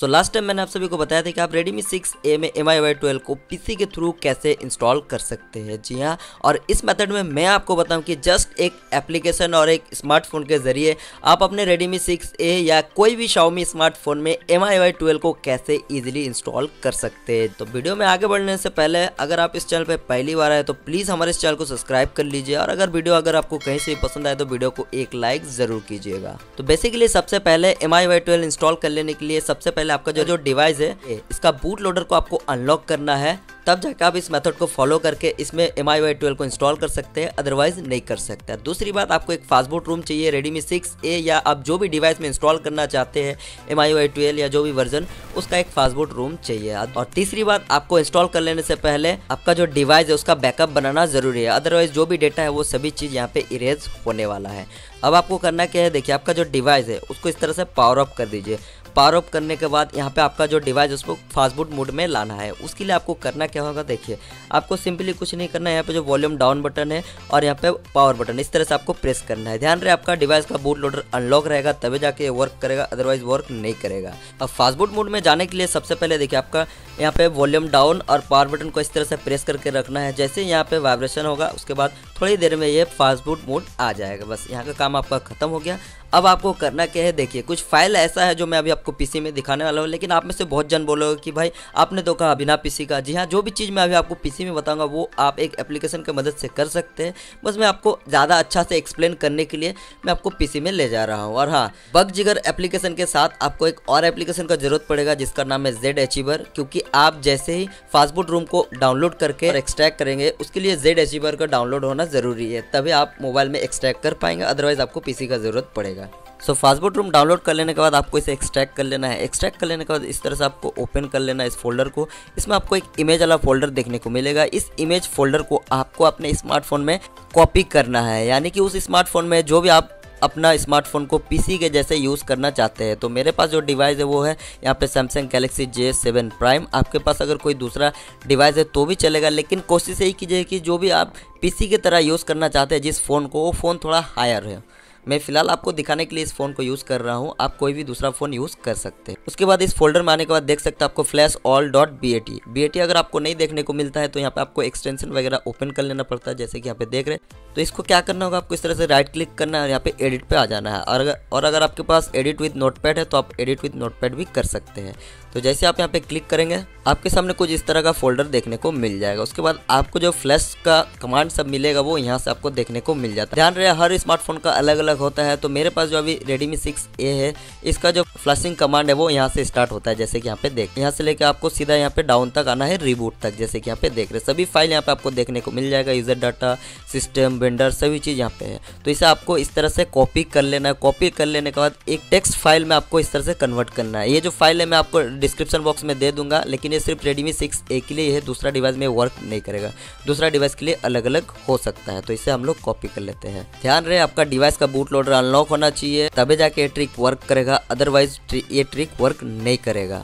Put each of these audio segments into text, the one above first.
So last time मैंने आप सभी को बताया था कि आप Redmi 6a में एम आई वाई को पीसी के थ्रू कैसे इंस्टॉल कर सकते हैं। जी हाँ और इस मेथड में मैं आपको बताऊँ कि जस्ट एक एप्लीकेशन और एक स्मार्टफ़ोन के ज़रिए आप अपने Redmi 6a या कोई भी Xiaomi स्मार्टफ़ोन में एम आई वाई को कैसे ईजिली इंस्टॉल कर सकते हैं। तो वीडियो में आगे बढ़ने से पहले अगर आप इस चैनल पर पहली बार आए तो प्लीज़ हमारे इस चैनल को सब्सक्राइब कर लीजिए और अगर वीडियो अगर आपको कहीं से भी पसंद आए तो वीडियो को एक लाइक ज़रूर कीजिएगा। तो बेसिकली सबसे पहले एम आई वाई इंस्टॉल कर लेने के लिए सबसे पहले आपका जो जो डिवाइस है इसका बूट लोडर को आपको अनलॉक करना है। तब जाकर आप इस मेथड को फॉलो करके इसमें एम आई वाई ट्वेल्व को इंस्टॉल कर सकते हैं, अदरवाइज़ नहीं कर सकते। दूसरी बात, आपको एक फास्टबूट रूम चाहिए रेडमी सिक्स ए या आप जो भी डिवाइस में इंस्टॉल करना चाहते हैं एम आई वाई ट्वेल्व या जो भी वर्जन उसका एक फास्टबूट रूम चाहिए। और तीसरी बात, आपको इंस्टॉल कर लेने से पहले आपका जो डिवाइस है, उसका बैकअप बनाना ज़रूरी है। अदरवाइज़ जो भी डेटा है, वो सभी चीज़ यहाँ पे इरेज होने वाला है। अब आपको करना क्या है, देखिए, आपका जो डिवाइस है, उसको इस तरह से पावर अप कर दीजिए। पावर ऑफ़ करने के बाद यहाँ पे आपका जो डिवाइस उसको फास्टबूट मोड में लाना है। उसके लिए आपको करना क्या होगा? देखिए, आपको सिंपली कुछ नहीं करना है। यहाँ पे जो वॉल्यूम डाउन बटन है और यहाँ पे पावर बटन इस तरह से आपको प्रेस करना है। ध्यान रहे, आपका डिवाइस का बूट लोडर अनलॉक रहेगा, तभी जाके वर्क करेगा अदरवाइज़ वर्क नहीं करेगा। अब फास्टबूट मोड में जाने के लिए सबसे पहले देखिए, आपका यहाँ पे वॉल्यूम डाउन और पावर बटन को इस तरह से प्रेस करके रखना है। जैसे यहाँ पे वाइब्रेशन होगा, उसके बाद थोड़ी देर में ये फास्टबूट मोड आ जाएगा। बस यहाँ का काम आपका खत्म हो गया। अब आपको करना क्या है, देखिए, कुछ फ़ाइल ऐसा है जो मैं अभी आपको पीसी में दिखाने वाला हूँ, लेकिन आप में से बहुत जन बोलोगे कि भाई, आपने तो कहा बिना पीसी का। जी हाँ जो भी चीज़ मैं अभी आपको पीसी में बताऊँगा, वो आप एक एप्लीकेशन की मदद से कर सकते हैं। बस मैं आपको ज़्यादा अच्छा से एक्सप्लेन करने के लिए मैं आपको पीसी में ले जा रहा हूँ। और हाँ बग जिगर एप्लीकेशन के साथ आपको एक और एप्लीकेशन का ज़रूरत पड़ेगा, जिसका नाम है जेड एचीवर क्योंकि आप जैसे ही फास्टबुट रूम को डाउनलोड करके एक्सट्रैक्ट करेंगे, उसके लिए जेड एचीवर का डाउनलोड होना ज़रूरी है, तभी आप मोबाइल में एक्सट्रैक्ट कर पाएँगे अदरवाइज़ आपको पीसी का ज़रूरत पड़ेगा। सो फास्टबुट रूम डाउनलोड कर लेने के बाद आपको इसे एक्सट्रैक्ट कर लेना है। एक्सट्रैक्ट कर लेने के बाद इस तरह से आपको ओपन कर लेना है इस फोल्डर को। इसमें आपको एक इमेज वाला फोल्डर देखने को मिलेगा। इस इमेज फोल्डर को आपको अपने स्मार्टफ़ोन में कॉपी करना है। यानी कि उस स्मार्टफ़ोन में जो भी आप अपना स्मार्टफ़ोन को पीसी के जैसे यूज़ करना चाहते हैं। तो मेरे पास जो डिवाइस है वो है यहाँ पे Samsung Galaxy J seven Prime आपके पास अगर कोई दूसरा डिवाइस है तो भी चलेगा, लेकिन कोशिश यही कीजिए कि जो भी आप पीसी की तरह यूज़ करना चाहते हैं, जिस फ़ोन को, वो फ़ोन थोड़ा हायर है। मैं फ़िलहाल आपको दिखाने के लिए इस फ़ोन को यूज़ कर रहा हूँ। आप कोई भी दूसरा फ़ोन यूज़ कर सकते हैं। उसके बाद इस फोल्डर में आने के बाद देख सकते हैं आपको flash all dot B A अगर आपको नहीं देखने को मिलता है तो यहाँ पे आपको एक्सटेंशन वगैरह ओपन कर लेना पड़ता है, जैसे कि यहाँ पे देख रहे तो इसको क्या करना होगा, आपको इस तरह से राइट क्लिक करना है यहाँ पे एडिट पे आ जाना है। और अगर और अगर आपके पास एडिट विद नोटपैड है तो आप एडिट विद नोटपैड भी कर सकते हैं। तो जैसे आप यहाँ पे क्लिक करेंगे, आपके सामने कुछ इस तरह का फोल्डर देखने को मिल जाएगा। उसके बाद आपको जो फ्लैश का कमांड सब मिलेगा, वो यहाँ से आपको देखने को मिल जाता है। ध्यान रहे, हर स्मार्टफ़ोन का अलग अलग होता है तो मेरे पास जो अभी सिक्स ए है, इसका जो फ्लशिंग कमांड है, वो यहाँ से स्टार्ट होता है, जैसे कि यहाँ पे देख यहाँ से लेकर आपको सीधा यहाँ पे डाउन तक आना है रिबूट तक, जैसे कि यहाँ पे देख रहे सभी फ़ाइल यहाँ पे आपको देखने को मिल जाएगा यूज़र डाटा सिस्टम वेंडर सभी चीज़ यहाँ पे है। तो इसे आपको इस तरह से कॉपी कर लेना है। कॉपी कर लेने के बाद एक टेक्स्ट फ़ाइल में आपको इस तरह से कन्वर्ट करना है। ये जो फ़ाइल है, मैं आपको डिस्क्रिप्शन बॉक्स में दे दूँगा, लेकिन ये सिर्फ़ रेडमी सिक्स के लिए है दूसरा डिवाइस में वर्क नहीं करेगा। दूसरा डिवाइस के लिए अलग अलग हो सकता है तो इसे हम लोग कॉपी कर लेते हैं। ध्यान रहे, आपका डिवाइस का बूट लोडर अनलॉक होना चाहिए, तभी जाके ये ट्रिक वर्क करेगा अदरवाइज़ ये ट्रिक वर्क नहीं करेगा।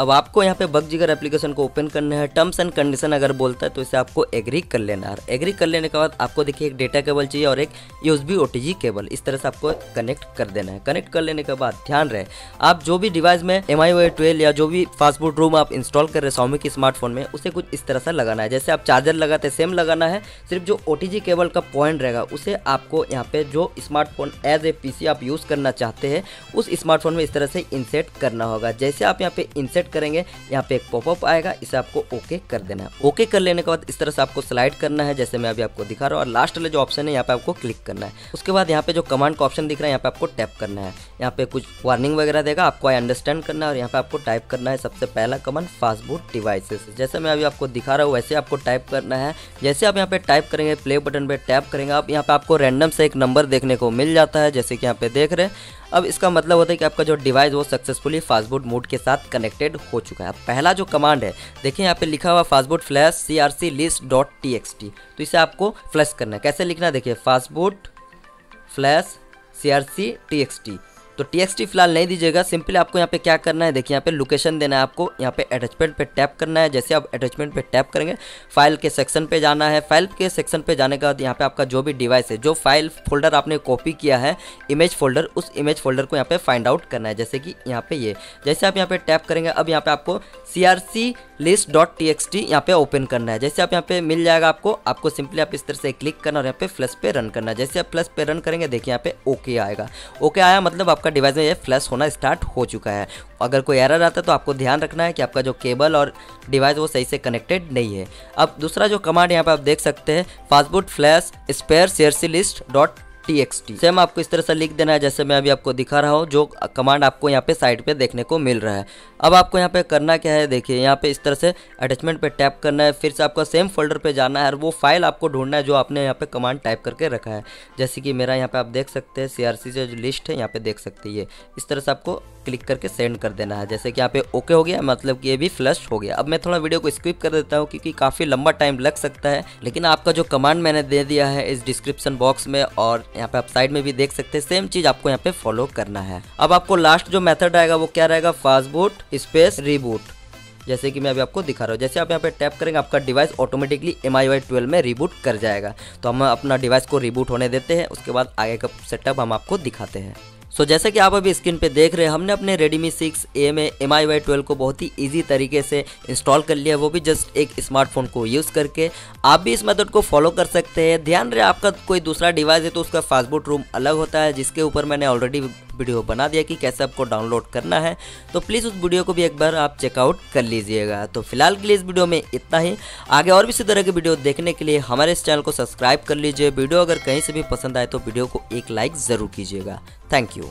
अब आपको यहाँ पे बग जिगर एप्लीकेशन को ओपन करना है। टर्म्स एंड कंडीशन अगर बोलता है तो इसे आपको एग्री कर लेना है। एग्री कर लेने के बाद आपको देखिए एक डेटा केबल चाहिए और एक यूएसबी ओटीजी केबल इस तरह से आपको कनेक्ट कर देना है। कनेक्ट कर लेने के बाद ध्यान रहे, आप जो भी डिवाइस में एम आई ट्वेल्व या जो भी फास्टफूड रूम आप इंस्टॉल कर रहे सौमी की स्मार्टफ़ोन में, उसे कुछ इस तरह से लगाना है। जैसे आप चार्जर लगाते सेम लगाना है। सिर्फ़ जो ओटीजी केबल का पॉइंट रहेगा, उसे आपको यहाँ पे जो स्मार्टफ़ोन एज ए पी आप यूज़ करना चाहते हैं, उस स्मार्टफ़ोन में इस तरह से इंसेट करना होगा। जैसे आप यहाँ पे इंसेट करेंगे, यहाँ पे एक पॉपअप आएगा, इसे आपको ओके कर देना है। ओके कर लेने के बाद इस तरह से आपको स्लाइड करना है, जैसे मैं अभी आपको दिखा रहा हूँ, और लास्ट वाले जो ऑप्शन है, यहाँ पे आपको क्लिक करना है। उसके बाद यहाँ पे जो कमांड का ऑप्शन दिख रहा है, यहाँ पे आपको टैप करना है। यहाँ पे कुछ वार्निंग वगैरह देगा, आपको आई अंडरस्टैंड करना है और यहाँ पे आपको टाइप करना है सबसे पहला कमांड फास्टबूट डिवाइसेस जैसे मैं अभी आपको दिखा रहा हूँ, वैसे आपको टाइप करना है। जैसे आप यहाँ पे टाइप करेंगे प्ले बटन पे टैप करेंगे, आप यहाँ पे आपको रैंडम से एक नंबर देखने को मिल जाता है, जैसे कि यहाँ पे देख रहे हैं। अब इसका मतलब होता है कि आपका जो डिवाइस वो सक्सेसफुली फास्टबूट मोड के साथ कनेक्टेड हो चुका है। पहला जो कमांड है, देखिए यहाँ पे लिखा हुआ fastboot flash C R C list dot T X T तो इसे आपको फ्लैश करना है। कैसे लिखना है? देखिए fastboot flash C R C T X T तो टी फ़िलहाल नहीं दीजिएगा सिंपली आपको यहाँ पे क्या करना है देखिए यहाँ पे लोकेशन देना है आपको यहाँ पे अटैचमेंट पे टैप करना है जैसे आप अटैचमेंट पे टैप करेंगे फ़ाइल के सेक्शन पे जाना है फ़ाइल के सेक्शन पे जाने के बाद यहाँ पे आपका जो भी डिवाइस है जो फ़ाइल फोल्डर आपने कॉपी किया है इमेज फोल्डर उस इमेज फोल्डर को यहाँ पे फाइंड आउट करना है जैसे कि यहाँ पे ये जैसे आप यहाँ पे टैप करेंगे अब यहाँ पे आपको C R C list dot T X T यहाँ पे ओपन करना है जैसे आप यहाँ पे मिल जाएगा आपको आपको सिंपली आप इस तरह से क्लिक करना और यहाँ पे प्लस पे रन करना है जैसे आप प्लस पे रन करेंगे देखिए यहाँ पे ओके आएगा ओके आया मतलब आपका डिवाइस में ये फ्लैश होना स्टार्ट हो चुका है। अगर कोई एरर आता है तो आपको ध्यान रखना है कि आपका जो केबल और डिवाइस वो सही से कनेक्टेड नहीं है। अब दूसरा जो कमांड यहाँ पर आप देख सकते हैं fastboot flash spare share list dot T same आपको इस तरह से लिख देना है जैसे मैं अभी आपको दिखा रहा हूँ, जो कमांड आपको यहाँ पे साइड पे देखने को मिल रहा है। अब आपको यहाँ पे करना क्या है, देखिए, यहाँ पे इस तरह से अटैचमेंट पे टैप करना है, फिर से आपका सेम फोल्डर पे जाना है और वो फ़ाइल आपको ढूंढना है जो आपने यहाँ पे कमांड टाइप करके रखा है। जैसे कि मेरा यहाँ पे आप देख सकते हैं सी से जो लिस्ट है, यहाँ पे देख सकते हैं ये। इस तरह से आपको क्लिक करके सेंड कर देना है। जैसे कि यहाँ पे ओके हो गया मतलब कि ये भी फ्लश हो गया। अब मैं थोड़ा वीडियो को स्किप कर देता हूँ, क्योंकि काफ़ी लंबा टाइम लग सकता है। लेकिन आपका जो कमांड मैंने दे दिया है इस डिस्क्रिप्शन बॉक्स में और यहाँ पे आप साइड में भी देख सकते हैं सेम चीज़ आपको यहाँ पे फॉलो करना है। अब आपको लास्ट जो मेथड आएगा वो क्या रहेगा? फास्ट बूट स्पेस रिबूट जैसे कि मैं अभी आपको दिखा रहा हूँ, जैसे आप यहाँ पे टैप करेंगे, आपका डिवाइस ऑटोमेटिकली एम आई वाई ट्वेल्व में रिबूट कर जाएगा। तो हम अपना डिवाइस को रिबूट होने देते हैं, उसके बाद आगे का सेटअप हम आपको दिखाते हैं। सो so, जैसे कि आप अभी स्क्रीन पे देख रहे हैं हमने अपने Redmi सिक्स ए में एम आई वाई को बहुत ही ईजी तरीके से इंस्टॉल कर लिया। वो भी जस्ट एक स्मार्टफ़ोन को यूज़ करके। आप भी इस मेथड को फॉलो कर सकते हैं। ध्यान रहे आपका कोई दूसरा डिवाइस है तो उसका फास्टबुट रूम अलग होता है जिसके ऊपर मैंने ऑलरेडी वीडियो बना दिया कि कैसे आपको डाउनलोड करना है तो प्लीज़ उस वीडियो को भी एक बार आप चेकआउट कर लीजिएगा। तो फ़िलहाल के लिए इस वीडियो में इतना ही। आगे और भी इसी तरह की वीडियो देखने के लिए हमारे इस चैनल को सब्सक्राइब कर लीजिए। वीडियो अगर कहीं से भी पसंद आए तो वीडियो को एक लाइक ज़रूर कीजिएगा। Thank you